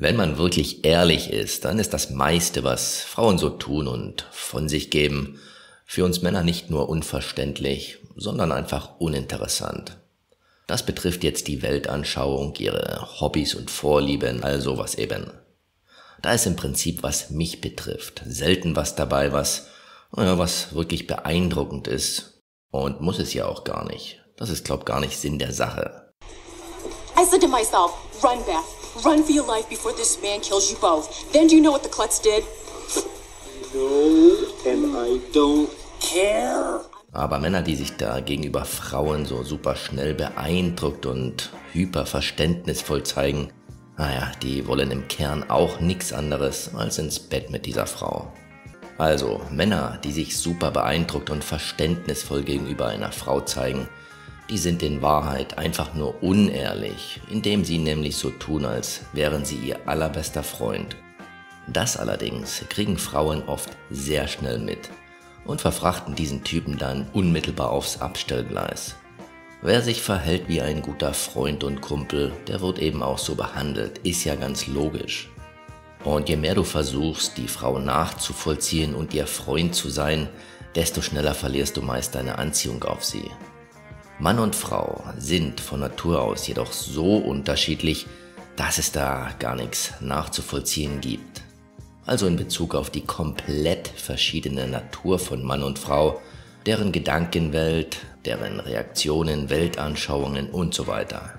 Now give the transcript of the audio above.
Wenn man wirklich ehrlich ist, dann ist das meiste, was Frauen so tun und von sich geben, für uns Männer nicht nur unverständlich, sondern einfach uninteressant. Das betrifft jetzt die Weltanschauung, ihre Hobbys und Vorlieben, all sowas eben. Da ist im Prinzip, was mich betrifft, selten was dabei, was, naja, was wirklich beeindruckend ist. Und muss es ja auch gar nicht. Das ist, glaub, gar nicht Sinn der Sache. I said to myself, run, Beth. Run for your life before this man kills you both. Then do you know what the Klutz did? No, and I don't care. Aber Männer, die sich da gegenüber Frauen so super schnell beeindruckt und hyperverständnisvoll zeigen, naja, die wollen im Kern auch nichts anderes als ins Bett mit dieser Frau. Also Männer, die sich super beeindruckt und verständnisvoll gegenüber einer Frau zeigen, die sind in Wahrheit einfach nur unehrlich, indem sie nämlich so tun, als wären sie ihr allerbester Freund. Das allerdings kriegen Frauen oft sehr schnell mit und verfrachten diesen Typen dann unmittelbar aufs Abstellgleis. Wer sich verhält wie ein guter Freund und Kumpel, der wird eben auch so behandelt, ist ja ganz logisch. Und je mehr du versuchst, die Frau nachzuvollziehen und ihr Freund zu sein, desto schneller verlierst du meist deine Anziehung auf sie. Mann und Frau sind von Natur aus jedoch so unterschiedlich, dass es da gar nichts nachzuvollziehen gibt. Also in Bezug auf die komplett verschiedene Natur von Mann und Frau, deren Gedankenwelt, deren Reaktionen, Weltanschauungen und so weiter.